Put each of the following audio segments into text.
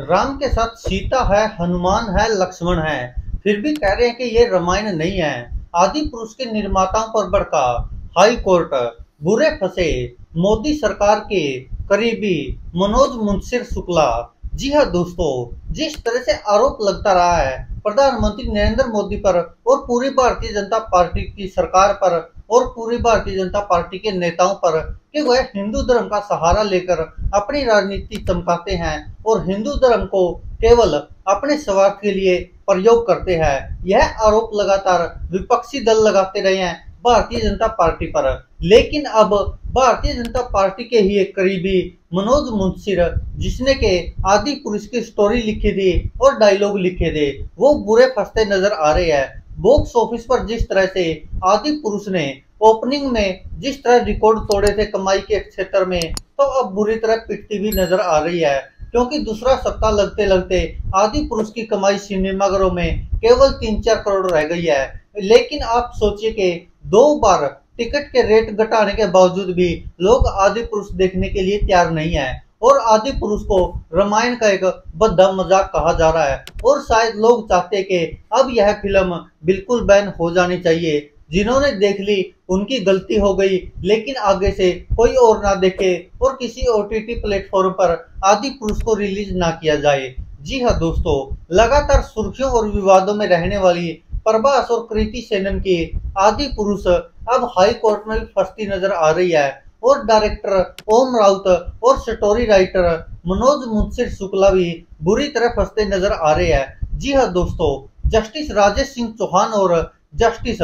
राम के साथ सीता है, हनुमान है, लक्ष्मण है। फिर भी कह रहे हैं कि ये रामायण नहीं है। आदि पुरुष के निर्माताओं पर भड़का, हाई कोर्ट, बुरे फंसे, मोदी सरकार के करीबी मनोज मुंशिर शुक्ला। जी हाँ दोस्तों, जिस तरह से आरोप लगता रहा है, प्रधानमंत्री नरेंद्र मोदी पर और पूरी भारतीय जनता पार्टी की सरकार पर और पूरी भारतीय जनता पार्टी के नेताओं पर कि वह हिंदू धर्म का सहारा लेकर अपनी राजनीति चमकाते हैं और हिंदू धर्म को केवल अपने स्वार्थ के लिए प्रयोग करते हैं। यह आरोप लगातार विपक्षी दल लगाते रहे हैं भारतीय जनता पार्टी पर। लेकिन अब भारतीय जनता पार्टी के ही एक करीबी मनोज मुंशिर जिसने के आदि पुरुष की स्टोरी लिखी थी और डायलॉग लिखे थे, वो बुरे फंसते नज़र आ रहे हैं। बॉक्स ऑफ़िस पर जिस तरह से आदि पुरुष ने ओपनिंग में जिस तरह रिकॉर्ड तोड़े थे कमाई के क्षेत्र में तो अब बुरी तरह पिटती भी नज़र आ रही है। क्योंकि दूसरा सप्ताह लगते लगते आदि पुरुष की कमाई सिनेमाघरों में केवल तीन चार करोड़ रह गई है। लेकिन आप सोचिए कि दो बार टिकट के रेट घटाने के बावजूद भी लोग आदि पुरुष देखने के लिए तैयार नहीं है। और आदि पुरुष को रामायण का एक बद्दा मज़ाक कहा जा रहा है। और शायद लोग चाहते कि अब यह फ़िल्म बिल्कुल बैन हो जानी चाहिए। जिन्होंने देख ली, उनकी गलती हो गई, लेकिन आगे से कोई और ना देखे और किसी ओ टी प्लेटफॉर्म पर आदि पुरुष को रिलीज़ ना किया जाए। जी हाँ दोस्तों, लगातार सुर्खियों और विवादों में रहने वाली प्रभास और कृति सेनन की आदि पुरुष अब हाई कोर्ट में फंसती नज़र आ रही है। और डायरेक्टर ओम राउत और स्टोरी राइटर मनोज मुंशिर शुक्ला भी बुरी तरह फंसते नज़र आ रहे हैं। जी हाँ दोस्तों, जस्टिस राजेश सिंह चौहान और जस्टिस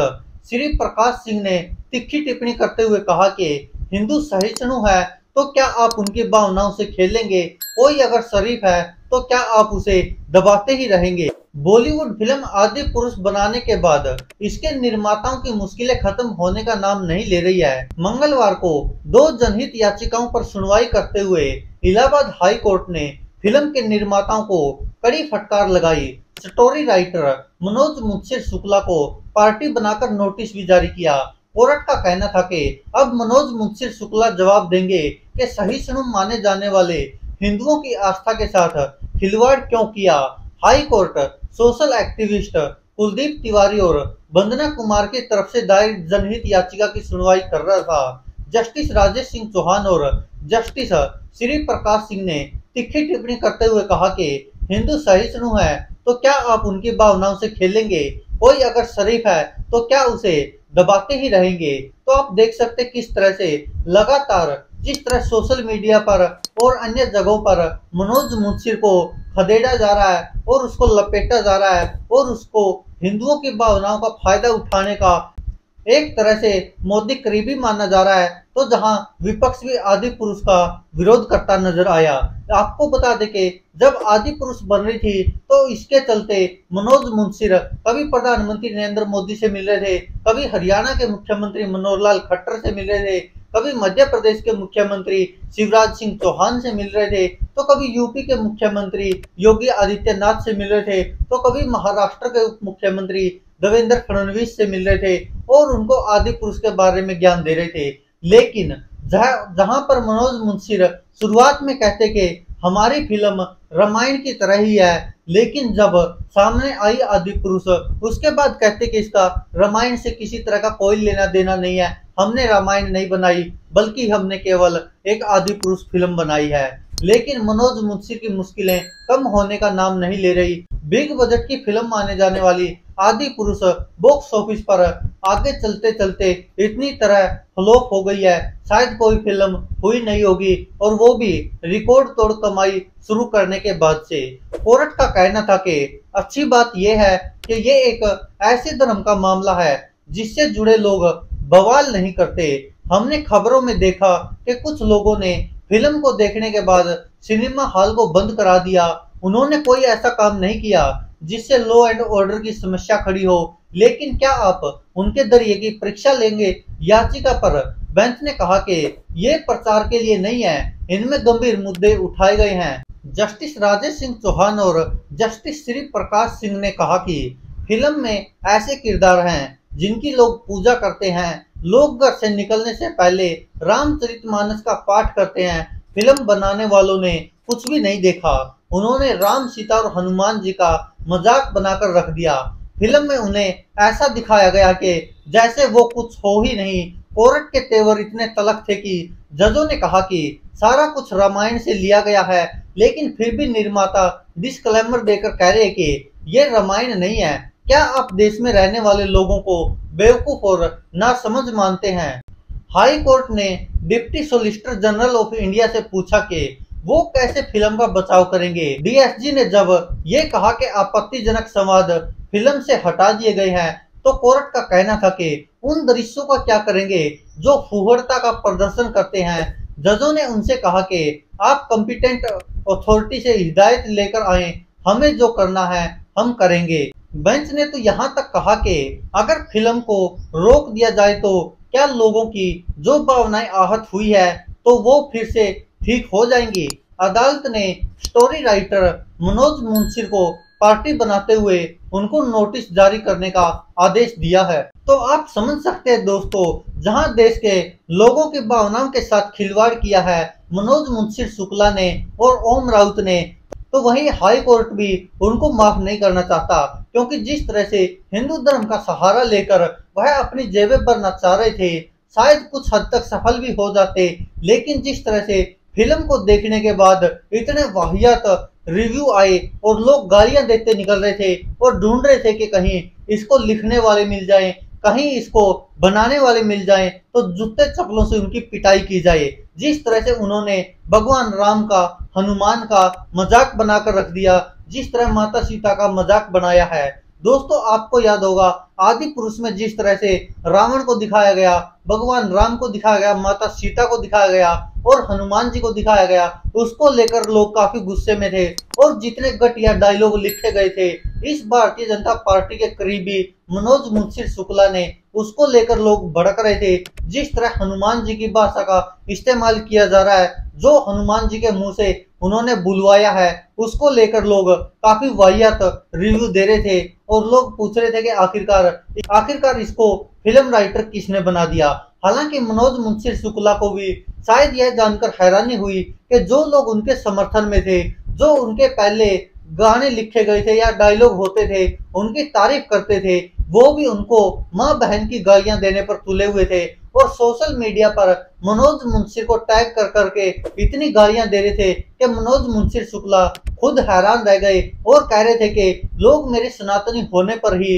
श्री प्रकाश सिंह ने तिखी टिप्पणी करते हुए कहा कि हिंदू सहिष्णु है तो क्या आप उनकी भावनाओं से खेलेंगे? कोई अगर शरीफ है तो क्या आप उसे दबाते ही रहेंगे? बॉलीवुड फ़िल्म आदि पुरुष बनाने के बाद इसके निर्माताओं की मुश्किलें खत्म होने का नाम नहीं ले रही है। मंगलवार को दो जनहित याचिकाओं पर सुनवाई करते हुए इलाहाबाद हाई कोर्ट ने फ़िल्म के निर्माताओं को कड़ी फटकार लगाई। स्टोरी राइटर मनोज मुंशी शुक्ला को पार्टी बनाकर नोटिस भी जारी किया। कोर्ट का कहना था कि अब मनोज मुंशी शुक्ला जवाब देंगे कि सहिष्णु माने जाने वाले हिंदुओं की आस्था के साथ खिलवाड़ क्यों किया? High court, social activist Kuldeep Tiwari और वंदना कुमार की तरफ़ से दायर जनहित याचिका की सुनवाई कर रहा था। जस्टिस राजेश सिंह चौहान और जस्टिस श्री प्रकाश सिंह ने तिखी टिप्पणी करते हुए कहा कि हिंदू सहिष्णु है तो क्या आप उनकी भावनाओं से खेलेंगे? कोई अगर शरीफ है तो क्या उसे दबाते ही रहेंगे? तो आप देख सकते किस तरह से लगातार जिस तरह सोशल मीडिया पर और अन्य जगहों पर मनोज मुंशिर को खदेड़ा जा रहा है और उसको लपेटा जा रहा है और उसको हिंदुओं की भावनाओं का फ़ायदा उठाने का एक तरह से मोदी करीबी माना जा रहा है तो जहाँ विपक्ष भी आदि पुरुष का विरोध करता नज़र आया। आपको बता दें कि जब आदि पुरुष बन रही थी तो इसके चलते मनोज मुंशिर कभी प्रधानमंत्री नरेंद्र मोदी से मिल रहे थे, कभी हरियाणा के मुख्यमंत्री मनोहर लाल खट्टर से मिल रहे थे कभी मध्य प्रदेश के मुख्यमंत्री शिवराज सिंह चौहान से मिल रहे थे तो कभी यूपी के मुख्यमंत्री योगी आदित्यनाथ से मिल रहे थे तो कभी महाराष्ट्र के उप मुख्यमंत्री देवेंद्र फडणवीस से मिल रहे थे और उनको आदि पुरुष के बारे में ज्ञान दे रहे थे। लेकिन जहाँ पर मनोज मुंशिर शुरुआत में कहते कि हमारी फ़िल्म रामायण की तरह ही है लेकिन जब सामने आई आदि पुरुष, उसके बाद कहते कि इसका रामायण से किसी तरह का कोई लेना देना नहीं है। हमने रामायण नहीं बनाई, बल्कि हमने केवल एक आदि पुरुष फ़िल्म बनाई है। लेकिन मनोज मुंशी की मुश्किलें कम होने का नाम नहीं ले रही। बिग बजट की फ़िल्म माने जाने वाली आदि पुरुष बॉक्स ऑफ़िस पर आगे चलते चलते इतनी तरह फ्लॉप हो गई है। शायद कोई फ़िल्म हुई नहीं होगी और वो भी रिकॉर्ड तोड़ कमाई शुरू करने के बाद से। कोर्ट का कहना था कि अच्छी बात यह है कि ये एक ऐसे धर्म का मामला है जिससे जुड़े लोग बवाल नहीं करते। हमने खबरों में देखा कि कुछ लोगों ने फ़िल्म को देखने के बाद सिनेमा हॉल को बंद करा दिया। उन्होंने कोई ऐसा काम नहीं किया। जिससे लॉ एंड ऑर्डर की समस्या खड़ी हो। लेकिन क्या आप उनके ज़रिए की परीक्षा लेंगे? याचिका पर बेंच ने कहा कि ये प्रचार के लिए नहीं है। इनमें गंभीर मुद्दे उठाए गए हैं। जस्टिस राजेश सिंह चौहान और जस्टिस श्री प्रकाश सिंह ने कहा कि फ़िल्म में ऐसे किरदार हैं जिनकी लोग पूजा करते हैं। लोग घर से निकलने से पहले रामचरितमानस का पाठ करते हैं। फ़िल्म बनाने वालों ने कुछ भी नहीं देखा। उन्होंने राम सीता और हनुमान जी का मज़ाक बनाकर रख दिया। फ़िल्म में उन्हें ऐसा दिखाया गया कि जैसे वो कुछ हो ही नहीं, कोर्ट के तेवर इतने तलक थे कि जजों ने कहा कि सारा कुछ रामायण से लिया गया है, लेकिन फिर भी निर्माता डिस्क्लेमर देकर कह रहे कि ये रामायण नहीं है। क्या आप देश में रहने वाले लोगों को बेवकूफ़ और ना समझ मानते हैं? हाई कोर्ट ने deputy solicitor general of India से पूछा कि वो कैसे फ़िल्म का बचाव करेंगे? डीएसजी ने जब ये कहा कि आपत्तिजनक संवाद फ़िल्म से हटा दिए गए हैं तो कोर्ट का कहना था कि उन दृश्यों का क्या करेंगे जो फुहड़ता का प्रदर्शन करते हैं? जजों ने उनसे कहा कि आप कंपिटेंट अथॉरिटी से हिदायत लेकर आए, हमें जो करना है, हम करेंगे। बेंच ने तो यहाँ तक कहा कि अगर फ़िल्म को रोक दिया जाए तो क्या लोगों की जो भावनाएँ आहत हुई है तो वो फिर से ठीक हो जाएँगी। अदालत ने स्टोरी राइटर मनोज मुंशिर को पार्टी बनाते हुए उनको नोटिस जारी करने का आदेश दिया है। तो आप समझ सकते हैं दोस्तों, जहाँ देश के लोगों की भावनाओं के साथ खिलवाड़ किया है मनोज मुंशी शुक्ला ने और ओम राउत ने तो वहीं हाई कोर्ट भी उनको माफ़ नहीं करना चाहता, क्योंकि जिस तरह से हिंदू धर्म का सहारा लेकर वह अपनी जेबें भरना चाह रहे थे, शायद कुछ हद तक सफल भी हो जाते, लेकिन जिस तरह से फ़िल्म को देखने के बाद इतने वाहियात रिव्यू आए और लोग गालियाँ देते निकल रहे थे और ढूंढ रहे थे कि कहीं इसको लिखने वाले मिल जाए, कहीं इसको बनाने वाले मिल जाए तो जूते चप्पलों से उनकी पिटाई की जाए। जिस तरह से उन्होंने भगवान राम का, हनुमान का मज़ाक बनाकर रख दिया, जिस तरह माता सीता का मज़ाक बनाया है। दोस्तों, आपको याद होगा, आदि पुरुष में जिस तरह से रावण को दिखाया गया, भगवान राम को दिखाया गया, माता सीता को दिखाया गया और हनुमान जी को दिखाया गया, उसको लेकर लोग काफ़ी गुस्से में थे और जितने घटिया डायलॉग लिखे गए थे, इस भारतीय जनता पार्टी के करीबी मनोज मुंशी शुक्ला ने उसको लेकर लोग भड़क रहे थे। जिस तरह हनुमान जी की भाषा का इस्तेमाल किया जा रहा है, जो हनुमान जी के मुँह से उन्होंने बुलवाया है, उसको लेकर लोग काफ़ी वाहियात रिव्यू दे रहे थे और लोग पूछ रहे थे कि आखिरकार आखिरकार इसको फ़िल्म राइटर किसने बना दिया? हालाँकि मनोज मुंशी शुक्ला को भी शायद यह जानकर हैरानी हुई कि जो लोग उनके समर्थन में थे, जो उनके पहले गाने लिखे गए थे या डायलॉग होते थे, उनकी तारीफ़ करते थे, वो भी उनको माँ बहन की गालियाँ देने पर तुले हुए थे और सोशल मीडिया पर मनोज मुंशी को टैग कर करके इतनी गालियाँ दे रहे थे कि मनोज मुंशी शुक्ला खुद हैरान रह गए और कह रहे थे कि लोग मेरे सनातनी होने पर ही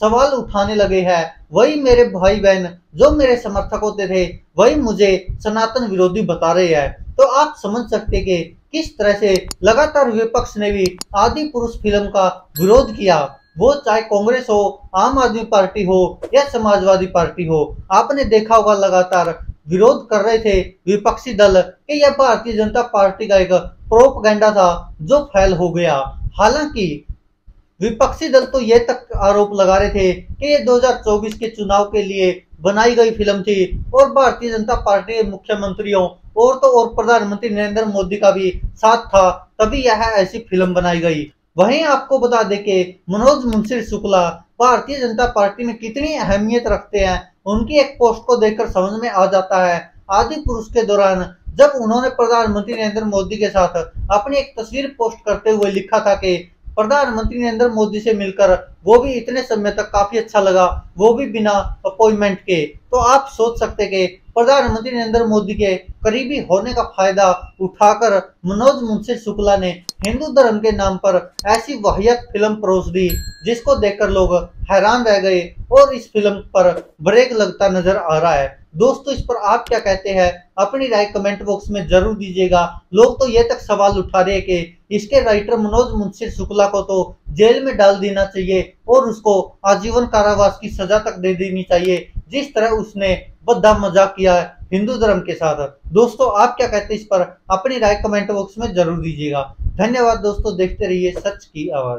सवाल उठाने लगे हैं। वही मेरे भाई बहन जो मेरे समर्थक होते थे, वही मुझे सनातन विरोधी बता रहे हैं। तो आप समझ सकते कि किस तरह से लगातार विपक्ष ने भी आदि पुरुष फ़िल्म का विरोध किया। वो चाहे कांग्रेस हो, आम आदमी पार्टी हो या समाजवादी पार्टी हो, आपने देखा होगा लगातार विरोध कर रहे थे विपक्षी दल कि यह भारतीय जनता पार्टी का एक प्रोपगेंडा था जो फैल हो गया। हालाँकि विपक्षी दल तो ये तक आरोप लगा रहे थे कि ये 2024 के चुनाव के लिए बनाई गई फ़िल्म थी और भारतीय जनता पार्टी के मुख्यमंत्रियों और तो और प्रधानमंत्री नरेंद्र मोदी का भी साथ था, तभी यह ऐसी फ़िल्म बनाई गई। वहीं आपको बता दें कि मनोज मुंशी शुक्ला भारतीय जनता पार्टी में कितनी अहमियत रखते हैं, उनकी एक पोस्ट को देखकर समझ में आ जाता है। आदि पुरुष के दौरान जब उन्होंने प्रधानमंत्री नरेंद्र मोदी के साथ अपनी एक तस्वीर पोस्ट करते हुए लिखा था कि प्रधानमंत्री नरेंद्र मोदी से मिलकर वो भी इतने समय तक काफ़ी अच्छा लगा, वो भी बिना अपॉइंटमेंट के। तो आप सोच सकते कि प्रधानमंत्री नरेंद्र मोदी के करीबी होने का फ़ायदा उठाकर मनोज मुंशी शुक्ला ने हिंदू धर्म के नाम पर ऐसी वाहियत फ़िल्म परोस दी, जिसको देखकर लोग हैरान रह गए और इस फ़िल्म पर ब्रेक लगता नज़र आ रहा है। दोस्तों, इस पर आप क्या कहते हैं? अपनी राय कमेंट बॉक्स में ज़रूर दीजिएगा। लोग तो ये तक सवाल उठा रहे कि इसके राइटर मनोज मुंशी शुक्ला को तो जेल में डाल देना चाहिए और उसको आजीवन कारावास की सजा तक दे देनी चाहिए, जिस तरह उसने बद्दा मज़ाक किया है हिंदू धर्म के साथ। दोस्तों, आप क्या कहते हैं? इस पर अपनी राय कमेंट बॉक्स में ज़रूर दीजिएगा। धन्यवाद दोस्तों, देखते रहिए सच की आवाज़।